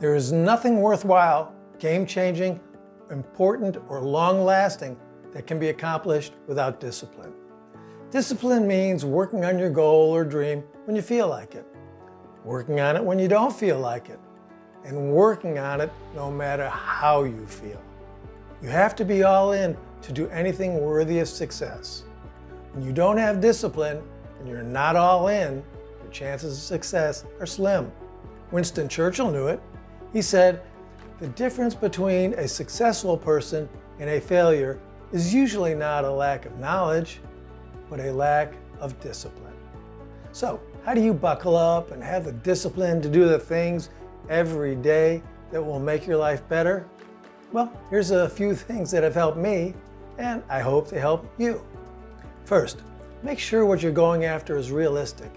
There is nothing worthwhile, game changing, important, or long lasting that can be accomplished without discipline. Discipline means working on your goal or dream when you feel like it, working on it when you don't feel like it, and working on it no matter how you feel. You have to be all in to do anything worthy of success. When you don't have discipline and you're not all in, your chances of success are slim. Winston Churchill knew it. He said, the difference between a successful person and a failure is usually not a lack of knowledge, but a lack of discipline. So, how do you buckle up and have the discipline to do the things every day that will make your life better? Well, here's a few things that have helped me, and I hope they help you. First, make sure what you're going after is realistic.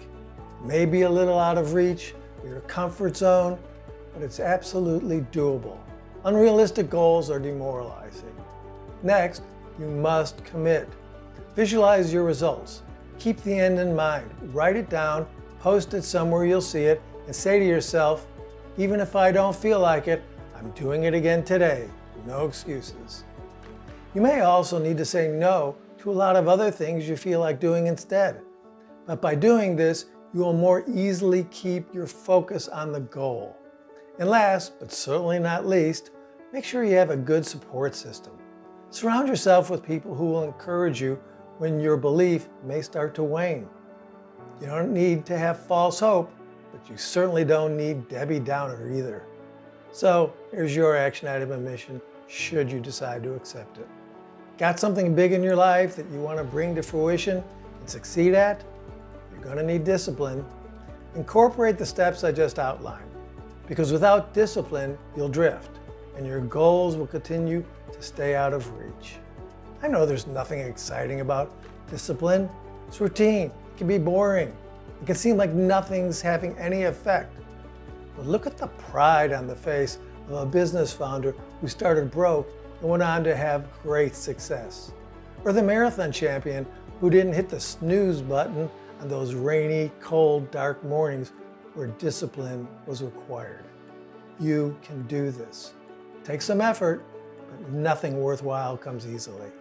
Maybe a little out of reach, your comfort zone, but it's absolutely doable. Unrealistic goals are demoralizing. Next, you must commit. Visualize your results. Keep the end in mind. Write it down, post it somewhere you'll see it, and say to yourself, even if I don't feel like it, I'm doing it again today. No excuses. You may also need to say no to a lot of other things you feel like doing instead. But by doing this, you will more easily keep your focus on the goal. And last, but certainly not least, make sure you have a good support system. Surround yourself with people who will encourage you when your belief may start to wane. You don't need to have false hope, but you certainly don't need Debbie Downer either. So here's your action item and mission should you decide to accept it. Got something big in your life that you want to bring to fruition and succeed at? You're going to need discipline. Incorporate the steps I just outlined. Because without discipline, you'll drift and your goals will continue to stay out of reach. I know there's nothing exciting about discipline. It's routine, it can be boring, it can seem like nothing's having any effect. But look at the pride on the face of a business founder who started broke and went on to have great success. Or the marathon champion who didn't hit the snooze button on those rainy, cold, dark mornings where discipline was required. You can do this. Take some effort, but nothing worthwhile comes easily.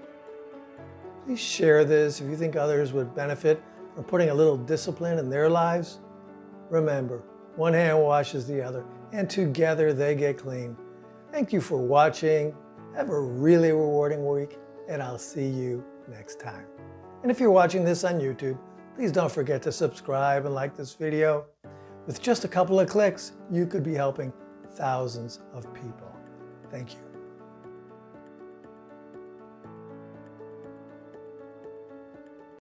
Please share this if you think others would benefit from putting a little discipline in their lives. Remember, one hand washes the other, and together they get clean. Thank you for watching. Have a really rewarding week, and I'll see you next time. And if you're watching this on YouTube, please don't forget to subscribe and like this video. With just a couple of clicks, you could be helping thousands of people. Thank you.